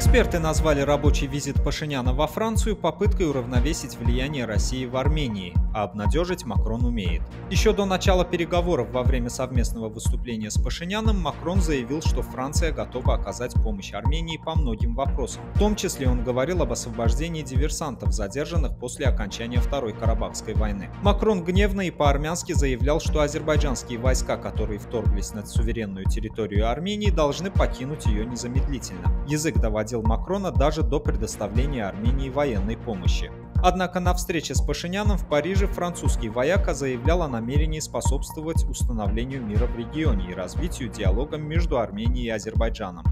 Эксперты назвали рабочий визит Пашиняна во Францию попыткой уравновесить влияние России в Армении, а обнадежить Макрон умеет. Еще до начала переговоров во время совместного выступления с Пашиняном Макрон заявил, что Франция готова оказать помощь Армении по многим вопросам. В том числе он говорил об освобождении диверсантов, задержанных после окончания Второй Карабахской войны. Макрон гневно и по-армянски заявлял, что азербайджанские войска, которые вторглись на суверенную территорию Армении, должны покинуть ее незамедлительно. Язык давай доводил Макрона даже до предоставления Армении военной помощи. Однако на встрече с Пашиняном в Париже французский вояка заявлял о намерении способствовать установлению мира в регионе и развитию диалога между Арменией и Азербайджаном.